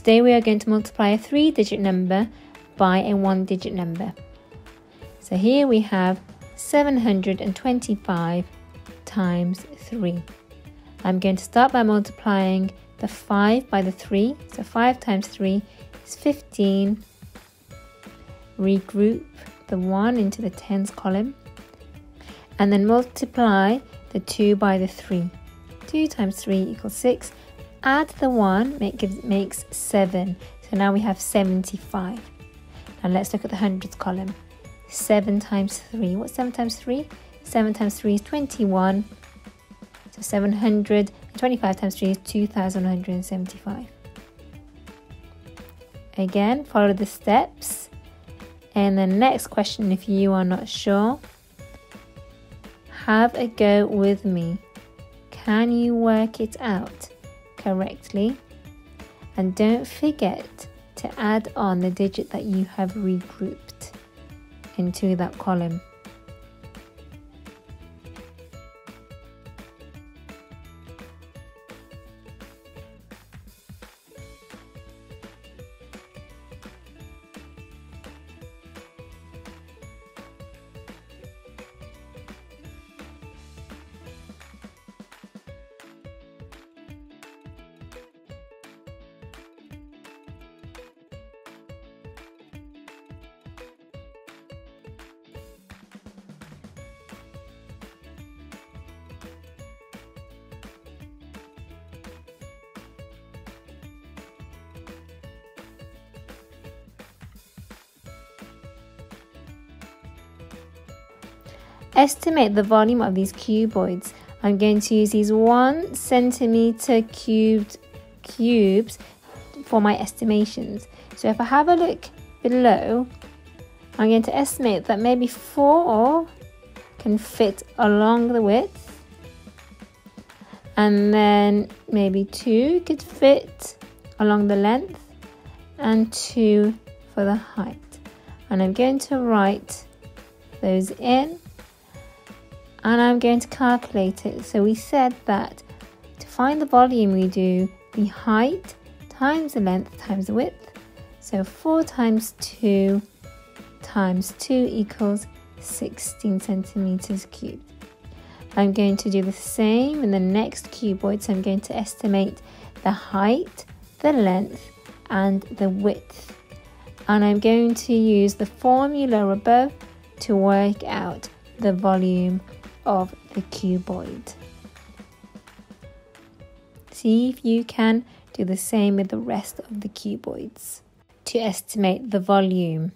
Today we are going to multiply a three digit number by a one digit number. So here we have 725 times 3. I'm going to start by multiplying the 5 by the 3. So 5 times 3 is 15. Regroup the 1 into the tens column. And then multiply the 2 by the 3. 2 times 3 equals 6 add the 1 make, gives, makes 7. So now we have 75. Now let's look at the hundreds column. 7 times 3. What's 7 times 3? 7 times 3 is 21. So 725 times 3 is 2175. Again, follow the steps. And the next question, if you are not sure, have a go with me. Can you work it out? Correctly. And don't forget to add on the digit that you have regrouped into that column. Estimate the volume of these cuboids, I'm going to use these one centimeter cubed cubes for my estimations. So if I have a look below, I'm going to estimate that maybe four can fit along the width. And then maybe two could fit along the length and two for the height. And I'm going to write those in and I'm going to calculate it. So we said that to find the volume we do the height times the length times the width. So 4 times 2 times 2 equals 16 centimeters cubed. I'm going to do the same in the next cuboid. So I'm going to estimate the height, the length and the width. And I'm going to use the formula above to work out the volume of the cuboid. See if you can do the same with the rest of the cuboids to estimate the volume.